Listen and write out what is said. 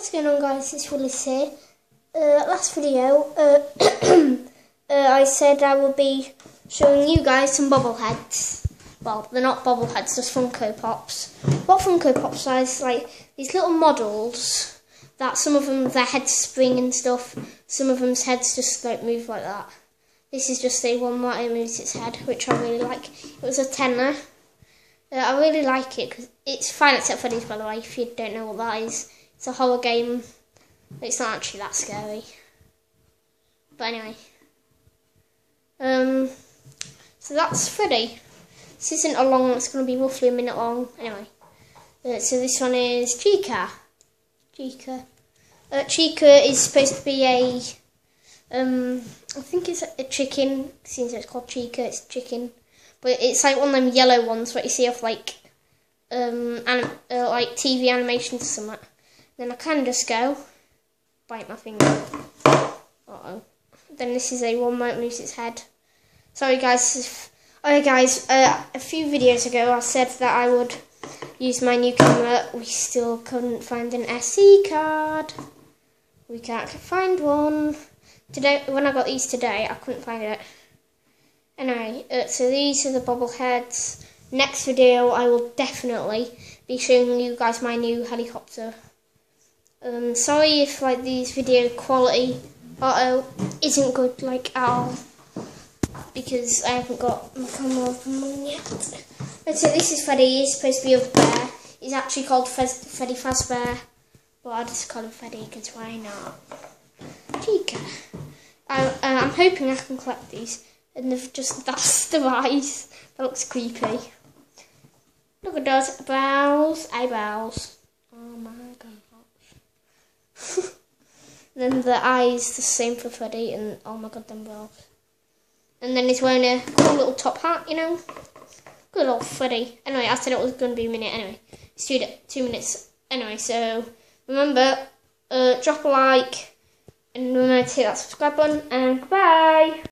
What's going on guys, it's Willis here. Uh, last video, uh, uh, I said I would be showing you guys some bobbleheads. Well, they're not bobbleheads, just Funko Pops. What Funko Pops are is like these little models that some of them, their heads spring and stuff, some of them's heads just like move like that. This is just the one that moves its head, which I really like. It was a tenner. Uh, I really like it because it's fine except for these, by the way, if you don't know what that is. It's a horror game. It's not actually that scary. But anyway. Um, so that's Freddy. This isn't a long, it's going to be roughly a minute long. Anyway. Uh, so this one is Chica. Chica. Uh, Chica is supposed to be a, um, I think it's a chicken. Since it's called Chica, it's chicken. But it's like one of them yellow ones what you see off like, um, anim uh, like TV animations or something. Then I can just go, bite my finger. Uh oh. Then this is a one might lose its head. Sorry guys. Okay guys, uh, a few videos ago I said that I would use my new camera. We still couldn't find an SD card. We can't find one. Today, when I got these today, I couldn't find it. Anyway, uh, so these are the bobbleheads. Next video, I will definitely be showing you guys my new helicopter. Um, sorry if like these video quality auto isn't good like at all because I haven't got my camera open yet. But so this is Freddy. He's supposed to be a bear. He's actually called Fez Freddy Fazbear, but I just call him Freddy because why not? Chica. I, uh, I'm hoping I can collect these, and they've just that's the eyes. That looks creepy. Look at those eyebrows. Eyebrows. Oh my god. Then the eyes the same for Freddy and oh my god them brows. And then he's wearing a cool little top hat, you know. Good old Freddy. Anyway, I said it was gonna be a minute anyway. It's two, two minutes. Anyway, so remember, uh, drop a like and remember to hit that subscribe button and goodbye.